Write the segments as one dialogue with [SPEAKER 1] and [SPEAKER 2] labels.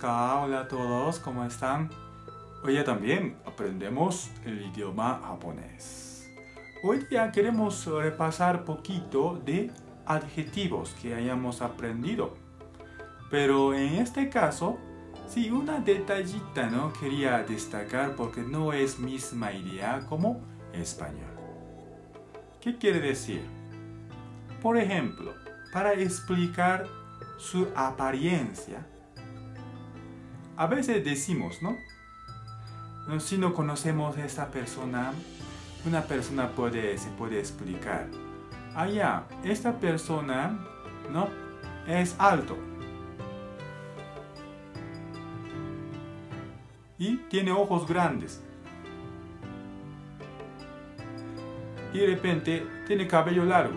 [SPEAKER 1] Ka? Hola a todos, ¿cómo están? Hoy también aprendemos el idioma japonés. Hoy día queremos repasar poquito de adjetivos que hayamos aprendido. Pero en este caso, sí, una detallita, ¿no? Quería destacar porque no es misma idea como español. ¿Qué quiere decir? Por ejemplo, para explicar su apariencia, a veces decimos, ¿no? Si no conocemos a esta persona, una persona puede, se puede explicar. Allá, ah, esta persona, ¿no? Es alto. Y tiene ojos grandes. Y de repente tiene cabello largo.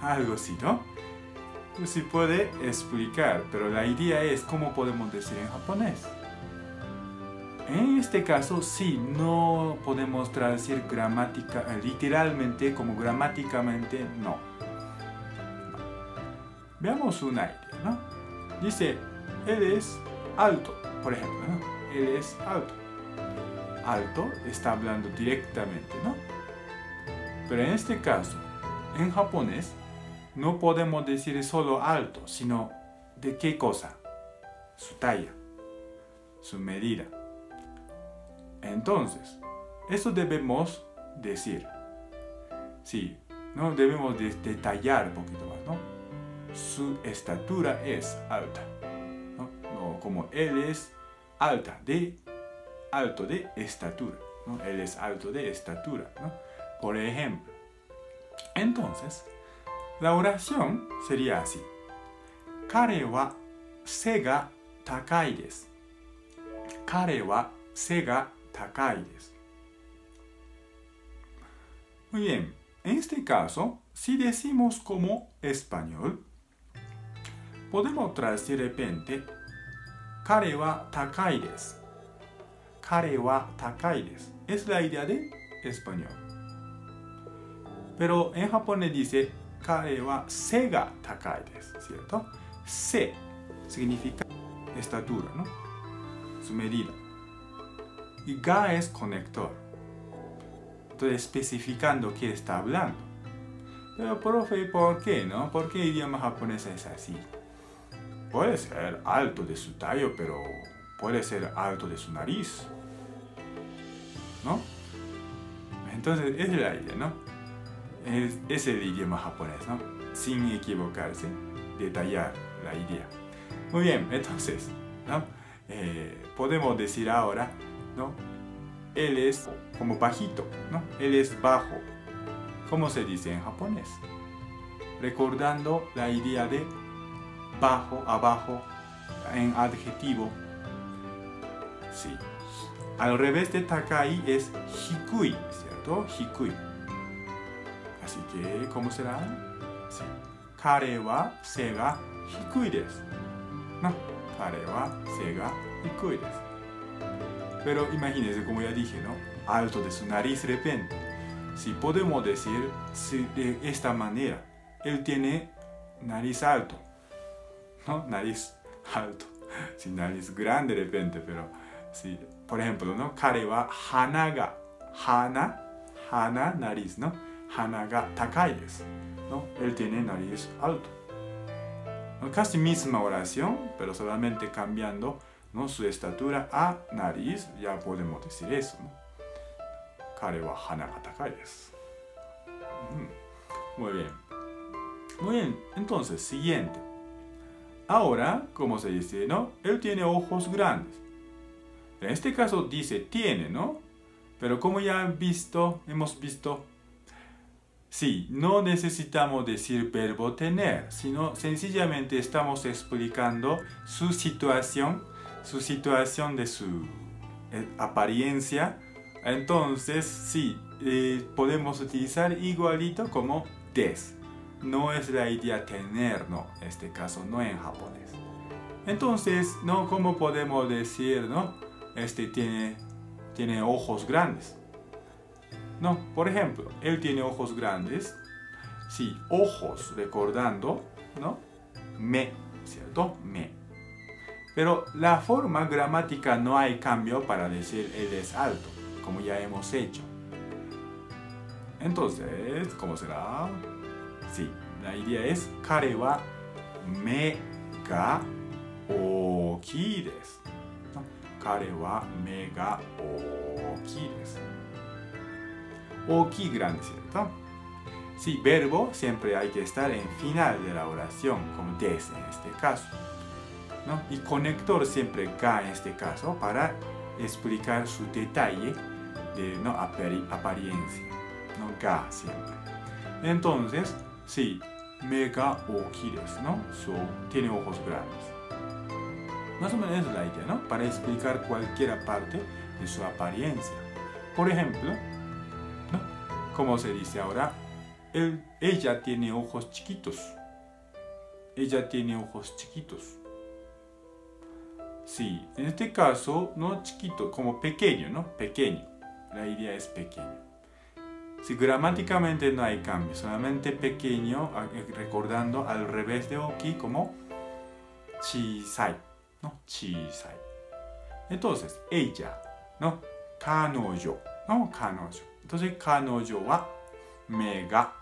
[SPEAKER 1] Algo así, ¿no? Pues sí puede explicar, pero la idea es cómo podemos decir en japonés. En este caso, sí, no podemos traducir gramática, eh, literalmente como gramáticamente, no. Veamos una idea, ¿no? Dice, él es alto, por ejemplo, ¿no? Él es alto. Alto está hablando directamente, ¿no? Pero en este caso, en japonés, no podemos decir solo alto, sino de qué cosa, su talla, su medida. Entonces, eso debemos decir. Sí, no debemos detallar un poquito más, ¿no? Su estatura es alta, ¿no? como él es alta, de alto de estatura, ¿no? Él es alto de estatura. Por ejemplo. Entonces, la oración sería así. Kare wa se ga takai desu. Kare wa se ga muy bien, en este caso, si decimos como español, podemos traducir de repente, kare wa takai desu. Kare wa takai desu. Es la idea de español. Pero en japonés dice, kare wa se ga takai desu, ¿cierto? Se significa estatura, ¿no? Su medida y ga es conector. Entonces, especificando qué está hablando. Pero, profe, ¿por qué, no? ¿Por qué idioma japonés es así? Puede ser alto de su tallo, pero puede ser alto de su nariz. ¿No? Entonces, es la idea, ¿no? Es, el idioma japonés, ¿no? Sin equivocarse, detallar la idea. Muy bien, entonces, ¿no? Eh, podemos decir ahora ¿no? Él es como bajito, ¿no? Él es bajo. ¿Cómo se dice en japonés? Recordando la idea de bajo, abajo, en adjetivo. Sí. Al revés de takai es hikui, ¿cierto? Hikui. Que, ¿cómo será? Sí. Kare wa se ga hikui desu. No. Kare wa se ga hikui desu. Pero imagínense, como ya dije, ¿no? Alto de su nariz repente. Si podemos decir de esta manera, él tiene nariz alto, ¿no? Nariz alto, sin nariz grande de repente, pero sí. Por ejemplo, ¿no? Kare wa hana hana, hana, nariz, ¿no? Hana ga takai ¿no? Él tiene nariz alto. Casi misma oración, pero solamente cambiando ¿no? su estatura a nariz, ya podemos decir eso. ¿no? Kare wa hana ga takai desu. Muy bien. Muy bien, entonces, siguiente. Ahora, como se dice, ¿no? Él tiene ojos grandes. En este caso dice tiene, ¿no? Pero como ya han visto, hemos visto, sí, no necesitamos decir verbo tener, sino sencillamente estamos explicando su situación su situación de su eh, apariencia, entonces sí, eh, podemos utilizar igualito como des. No es la idea tener, no, en este caso no en japonés. Entonces, ¿no? ¿Cómo podemos decir, no? Este tiene, tiene ojos grandes. No, por ejemplo, él tiene ojos grandes. Sí, ojos, recordando, ¿no? Me, ¿cierto? me. Pero la forma gramática no hay cambio para decir él es alto, como ya hemos hecho. Entonces, ¿cómo será? Sí, la idea es kare wa me ga oki desu. Oki. Oki grande, ¿cierto? Sí, verbo siempre hay que estar en final de la oración, como des en este caso. ¿no? Y conector siempre ga en este caso para explicar su detalle de ¿no? apariencia. ¿no? Ga siempre. Entonces, sí, mega okides, ¿no? So, tiene ojos grandes. Más o menos es la idea, ¿no? Para explicar cualquier parte de su apariencia. Por ejemplo. Como se dice ahora, ella tiene ojos chiquitos. Ella tiene ojos chiquitos. Sí, en este caso, no chiquito, como pequeño, ¿no? Pequeño. La idea es pequeño. Si gramáticamente no hay cambio, solamente pequeño, eh, recordando al revés de oki como chisai, ¿no? Chisai. Entonces, ella, ¿no? Kanoyo, ¿no? Kanoyo. Entonces, kanojo wa mega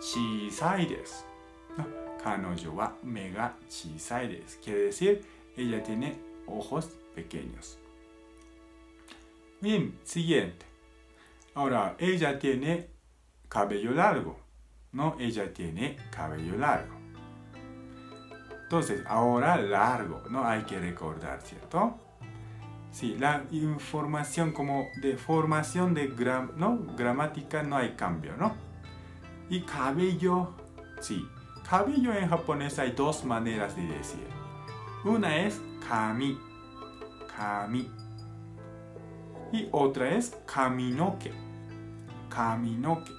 [SPEAKER 1] chisai. Kanojo wa mega chisai. Quiere decir, ella tiene ojos pequeños. Bien, siguiente. Ahora, ella tiene cabello largo. No, ella tiene cabello largo. Entonces, ahora largo, ¿no? Hay que recordar, ¿cierto? Sí, la información como de formación de gram, ¿no? gramática no hay cambio, ¿no? Y cabello, sí, cabello en japonés hay dos maneras de decir. Una es kami, kami. Y otra es kaminoke, kaminoke.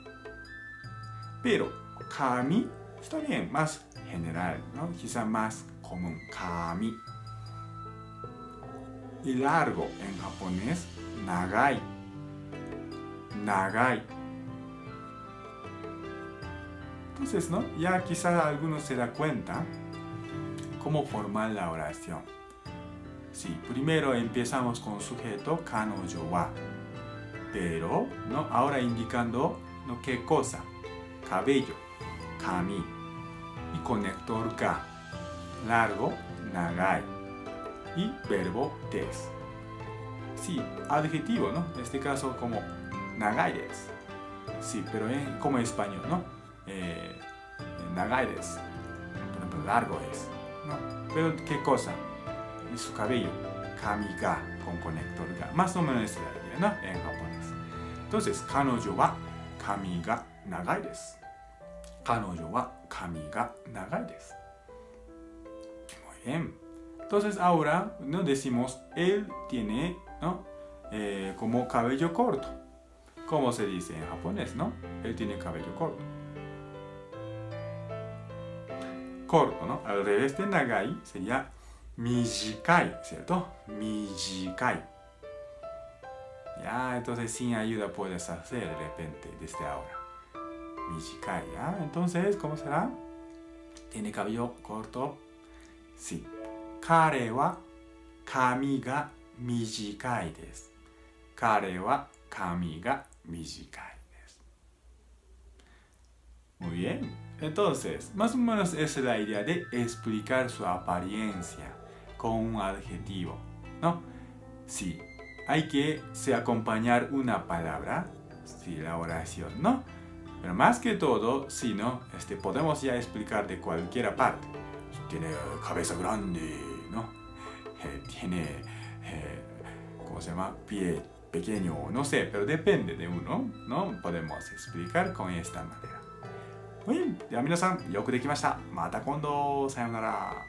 [SPEAKER 1] Pero kami está bien, más general, ¿no? Quizá más común, kami. Y largo en japonés, nagai, nagai. Entonces, ¿no? Ya quizás algunos se da cuenta cómo formar la oración. Sí, primero empezamos con sujeto kanojo wa. Pero, ¿no? Ahora indicando, ¿no? ¿Qué cosa? Cabello, kami. Y conector ga. Largo, nagai. Y verbo des. Sí, adjetivo, ¿no? En este caso como nagai des. Sí, pero en, como español, ¿no? eh, Por ejemplo, largo es. ¿no? Pero, ¿qué cosa? Y su cabello. Kami ga con conector ga. Más o menos es la idea, ¿no? En japonés. Entonces, kanojo wa kami ga nagai desu. Kanojo wa kami ga nagai. Muy bien. Entonces, ahora ¿no? decimos, él tiene, ¿no? Eh, como cabello corto. ¿Cómo se dice en japonés, no? Él tiene cabello corto. corto, ¿no? Al revés de nagai sería mijikai, ¿cierto? Mijikai. Ya, entonces sin ayuda puedes hacer de repente desde ahora. Mijikai, ¿ya? Entonces, ¿cómo será? ¿Tiene cabello corto? Sí. Kare wa kami ga mijikai desu. Kare wa kami ga mijikai desu. Muy bien. Entonces, más o menos es la idea de explicar su apariencia con un adjetivo, ¿no? Sí, hay que se acompañar una palabra, sí, la oración, ¿no? Pero más que todo, sí, ¿no? Este, podemos ya explicar de cualquier parte. Tiene cabeza grande, ティネコセマピエペケニョノセペロデペンデデウノノンポデモススプリカルコンエスタマデラでは皆さんよくできました。また今度。さようなら。